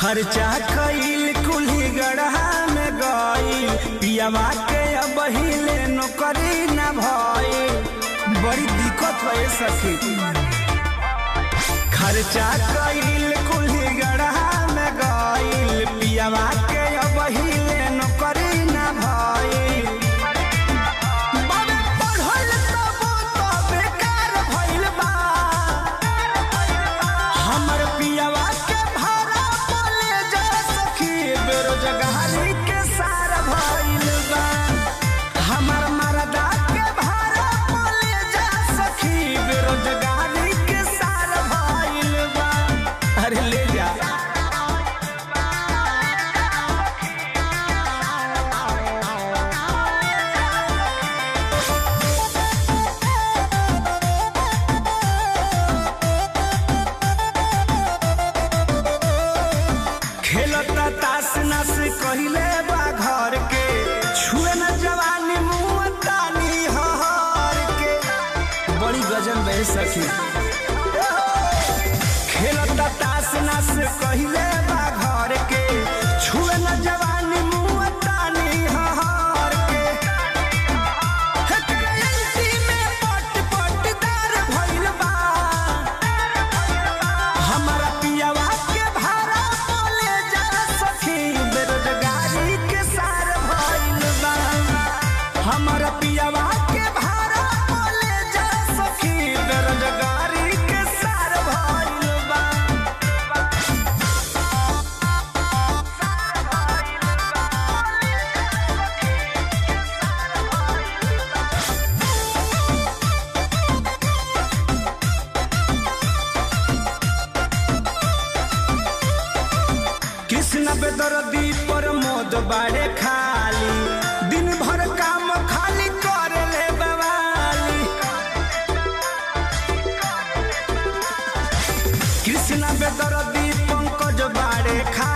खर्चा कईल कुल्ही गढ़ा में गई पियावा के अब हिले नौकरी न भाई बड़ी दिक्कत है सखी। खर्चा कईल कुल्ही खेलता तास नस कहिले बा घर के छुए न जवानी मुँह तानी हर के बड़ी गजन बह सखी। खेलता तास नस कहिले बा हमारा पियावा के भाड़ा बोले दिन भर काम खाली कर ले बवाली। कृष्णा बेदरदी पंकज बाड़े खा